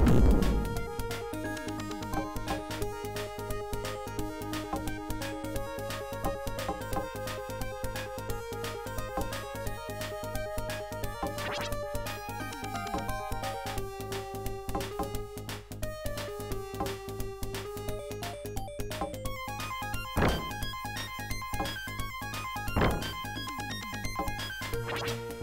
You Bye.